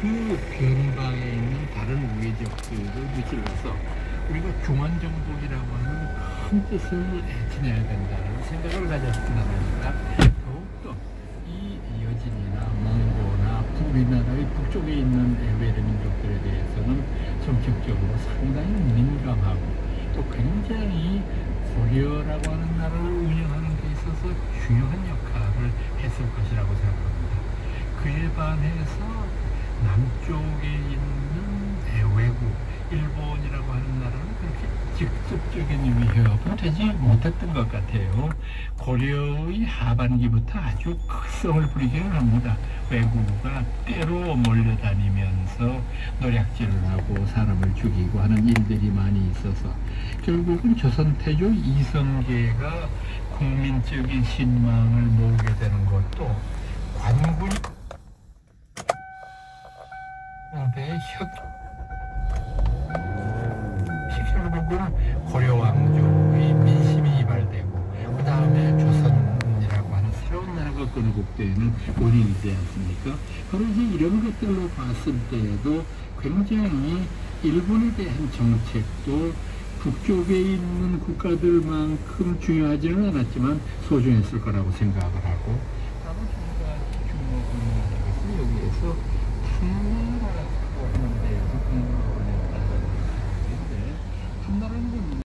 그 변방에 있는 다른 우회 지역들을 무찔러서 우리가 중앙정복이라고 하는 큰 뜻을 지내야 된다는 생각을 가졌습니다. 그러니까 더욱더 이 여진이나 몽고나 우리나라의 북쪽에 있는 외래민족들에 대해서는 정책적으로 상당히 민감하고 또 굉장히 고려라고 하는 나라를 운영하는 데 있어서 중요한 역할을 했을 것이라고 생각합니다. 그에 반해서 직접적인 위협은 되지 못했던 것 같아요. 고려의 하반기부터 아주 극성을 부리기는 합니다. 외국가 때로 몰려다니면서 노략질을 하고 사람을 죽이고 하는 일들이 많이 있어서 결국은 조선 태조 이성계가 국민적인 신망을 모으게 되는 것도 관군이 보고는 고려 왕족의 민심이 이발되고 그 다음에 조선이라고 하는 새로운 나라가 건국되는 원인이 되지 않습니까? 이제 이런 것들로 봤을 때에도 굉장히 일본에 대한 정책도 북쪽에 있는 국가들만큼 중요하지는 않았지만 소중했을 거라고 생각을 하고 주목을 하는 것은 여기에서